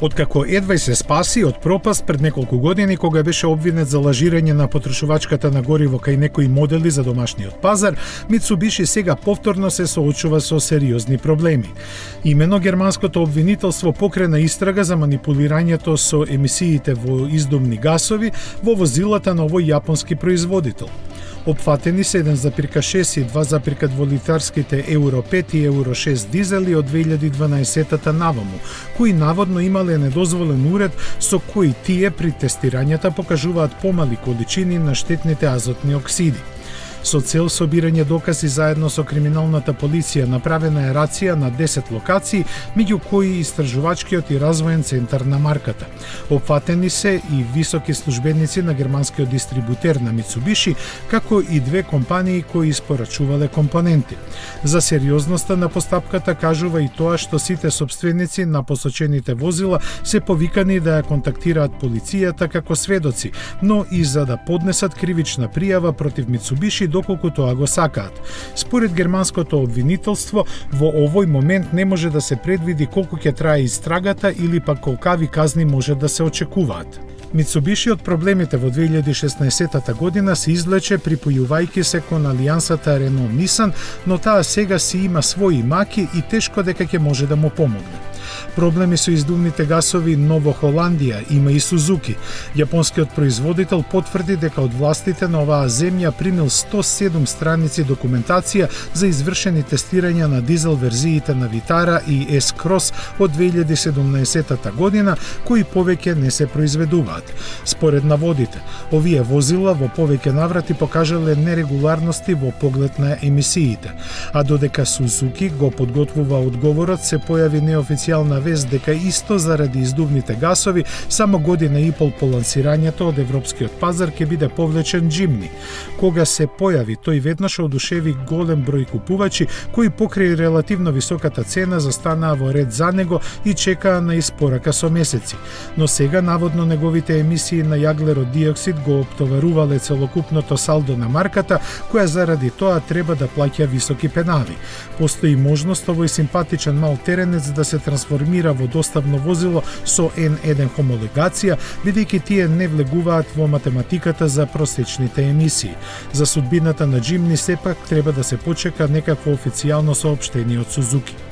Откако едвај се спаси од пропаст пред неколку години кога беше обвинет за лажирање на потрошувачката на гориво кај некои модели за домашниот пазар, Митсубиши сега повторно се соочува со сериозни проблеми. Имено германското обвинителство покрена истрага за манипулирањето со емисиите во издумни гасови во возилата на овој јапонски производител. Опфатени се 1,6 и 2,2 литарските Евро 5 и Евро 6 дизели од 2012 наваму, кои наводно имале недозволен уред со кои тие при тестирањата покажуваат помали количини на штетните азотни оксиди. Со цел собирање докази заедно со криминалната полиција направена е рација на 10 локации, меѓу кои истражувачкиот и развоен центар на марката. Опфатени се и високи службеници на германскиот дистрибутер на Мицубиши, како и две компании кои испорачувале компоненти. За сериозноста на постапката кажува и тоа што сите собственици на посочените возила се повикани да ја контактираат полицијата како сведоци, но и за да поднесат кривична пријава против Мицубиши доколку тоа го сакаат. Според германското обвинителство, во овој момент не може да се предвиди колку ќе трае истрагата или пак колкави казни може да се очекуваат. Мицубиши од проблемите во 2016 година се излече припојувајќи се кон алијансата Renault Nissan, но таа сега си има своји маки и тешко дека ќе може да му помогне. Проблеми со издувните гасови Ново Холандија има и Сузуки. Јапонскиот производител потврди дека од властите на оваа земја примил 107 страници документација за извршени тестирања на дизел верзиите на Витара и S-Cross од 2017 година, кои повеќе не се произведуваат. Според наводите, овие возила во повеќе наврати покажале нерегуларности во поглед на емисиите, а додека Сузуки го подготвува одговорот, се појави неофицијално неофицијална вест дека исто заради издувните гасови само година и пол по лансирањето од европскиот пазар ќе биде повлечен Джимни. Кога се појави, тој веднаш одушеви голем број купувачи кои покрај релативно високата цена застанаа во ред за него и чекаа на испорака со месеци. Но сега наводно неговите емисии на јаглерод диоксид го оптоварувале целокупното салдо на марката, која заради тоа треба да плаќа високи пенави. Постои можност овој симпатичен мал теренец да се трансформира трансформира во доставно возило со N1 хомологација, бидејќи тие не влегуваат во математиката за просечните емисии. За судбината на Джимни сепак треба да се почека некакво официјално соопштение од Сузуки.